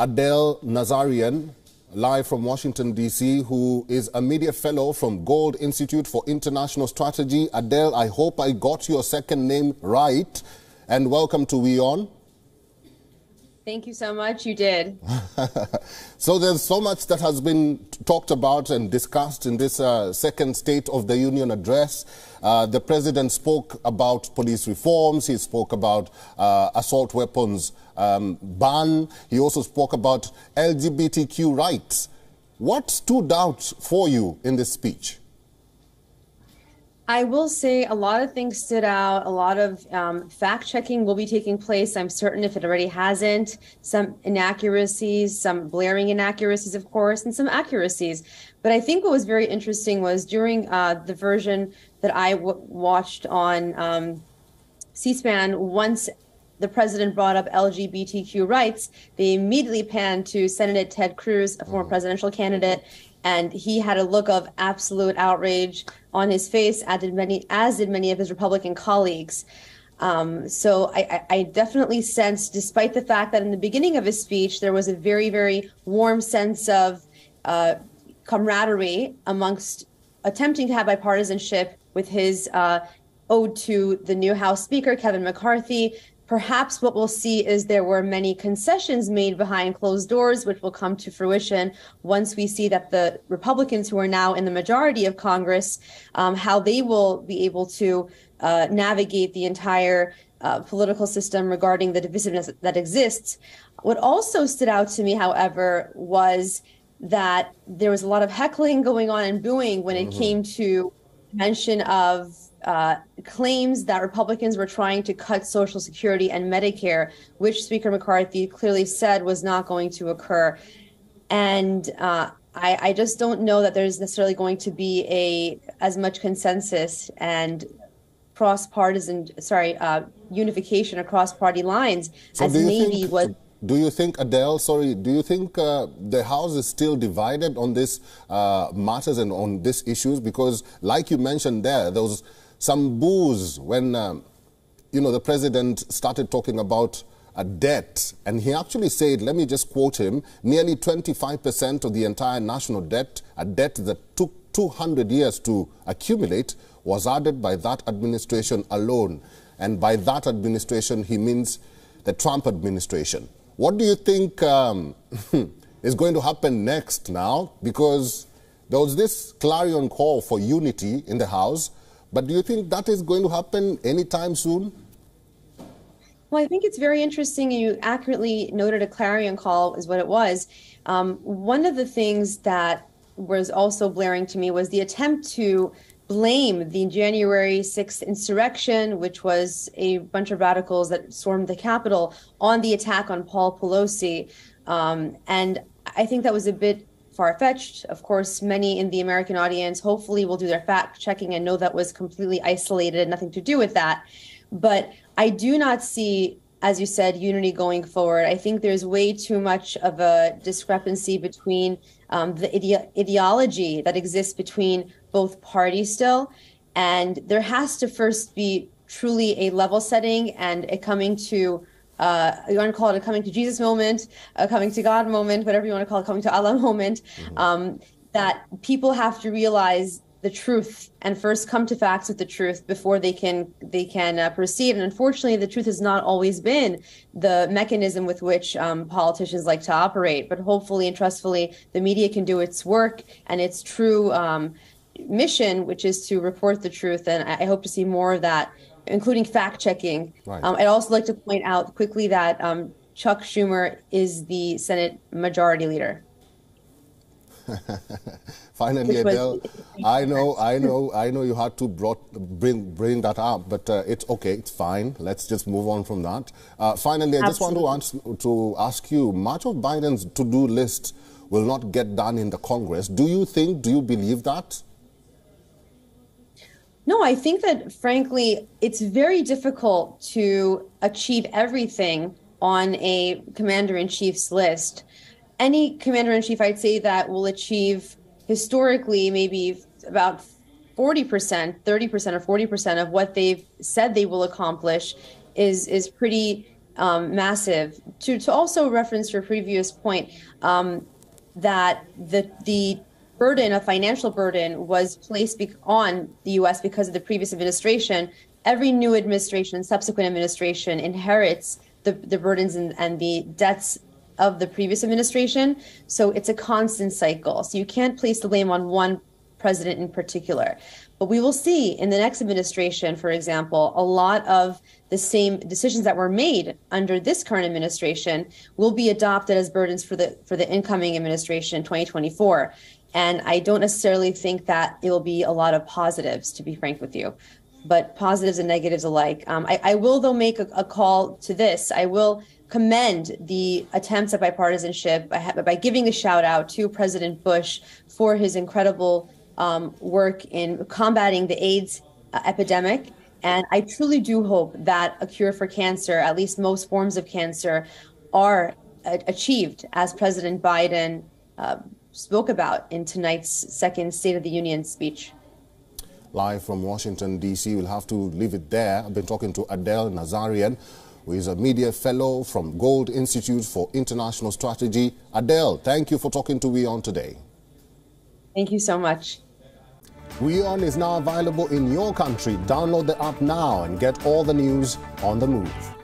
Adele Nazarian, live from Washington, D.C., who is a media fellow from Gold Institute for International Strategy. Adele, I hope I got your second name right, and welcome to WION. Thank you so much. You did. so there's so much that has been talked about and discussed in this uh, second State of the Union address. Uh, the president spoke about police reforms. He spoke about uh, assault weapons um, ban. He also spoke about LGBTQ rights. What stood out for you in this speech? I will say a lot of things stood out. A lot of um, fact checking will be taking place. I'm certain if it already hasn't, some inaccuracies, some blaring inaccuracies, of course, and some accuracies. But I think what was very interesting was during uh, the version that I watched on um, C SPAN, once the president brought up LGBTQ rights, they immediately panned to Senator Ted Cruz, a former mm-hmm. presidential candidate, and he had a look of absolute outrage on his face, as did many, as did many of his Republican colleagues. Um, so I, I, definitely sense, despite the fact that in the beginning of his speech there was a very, very warm sense of uh, camaraderie amongst attempting to have bipartisanship with his uh, ode to the new House Speaker Kevin McCarthy, Perhaps what we'll see is there were many concessions made behind closed doors, which will come to fruition once we see that the Republicans who are now in the majority of Congress, um, how they will be able to uh, navigate the entire uh, political system regarding the divisiveness that exists. What also stood out to me, however, was that there was a lot of heckling going on and booing when it mm-hmm. came to mention of uh, claims that Republicans were trying to cut Social Security and Medicare, which Speaker McCarthy clearly said was not going to occur. And uh, I, I, just don't know that there's necessarily going to be a as much consensus and cross partisan, sorry, uh, unification across party lines so as maybe think, was. Do you think, Adele, sorry, do you think uh, the House is still divided on this uh, matters and on these issues? Because, like you mentioned there, there was some boos when, um, you know, the president started talking about a debt. And he actually said, let me just quote him, nearly 25% of the entire national debt, a debt that took 200 years to accumulate, was added by that administration alone. And by that administration, he means the Trump administration. What do you think um, is going to happen next now? Because there was this clarion call for unity in the House, but do you think that is going to happen anytime soon? Well, I think it's very interesting. You accurately noted a clarion call is what it was. Um, one of the things that was also blaring to me was the attempt to blame the January 6th insurrection, which was a bunch of radicals that stormed the Capitol, on the attack on Paul Pelosi. Um, and I think that was a bit far fetched. Of course, many in the American audience hopefully will do their fact checking and know that was completely isolated, and nothing to do with that. But I do not see, as you said, unity going forward. I think there's way too much of a discrepancy between um, the ide- ideology that exists between both parties still. And there has to first be truly a level setting and a coming to uh, you want to call it a coming to Jesus moment, a coming to God moment, whatever you want to call it, coming to Allah moment, mm-hmm. um, that people have to realize the truth and first come to facts with the truth before they can they can uh, proceed. And unfortunately the truth has not always been the mechanism with which um, politicians like to operate. But hopefully and trustfully the media can do its work and its true um, mission which is to report the truth. And I, I hope to see more of that including fact checking. Right. Um, I'd also like to point out quickly that um, Chuck Schumer is the Senate Majority Leader. Finally, Adele, I know, I know, I know you had to brought, bring bring that up, but uh, it's okay, it's fine. Let's just move on from that. Uh, finally, I Absolutely. just want to, ask, to ask you: much of Biden's to-do list will not get done in the Congress. Do you think? Do you believe that? No, I think that frankly, it's very difficult to achieve everything on a commander in chief's list. Any commander in chief, I'd say, that will achieve historically maybe about 40%, 30% or 40% of what they've said they will accomplish is is pretty um, massive. To, to also reference your previous point, um, that the, the burden, a financial burden, was placed on the U.S. because of the previous administration. Every new administration, subsequent administration, inherits the, the burdens and, and the debts of the previous administration. So it's a constant cycle. So you can't place the blame on one president in particular. But we will see in the next administration, for example, a lot of the same decisions that were made under this current administration will be adopted as burdens for the for the incoming administration in 2024. And I don't necessarily think that it will be a lot of positives, to be frank with you, but positives and negatives alike. Um, I, I, will, though, make a, a, call to this. I will commend the attempts at bipartisanship by, by giving a shout out to President Bush for his incredible um, work in combating the AIDS uh, epidemic. And I truly do hope that a cure for cancer, at least most forms of cancer, are achieved as President Biden uh, spoke about in tonight's second State of the Union speech. Live from Washington, D.C., we'll have to leave it there. I've been talking to Adele Nazarian, who is a media fellow from Gold Institute for International Strategy. Adele, thank you for talking to WION today. Thank you so much. WION is now available in your country. Download the app now and get all the news on the move.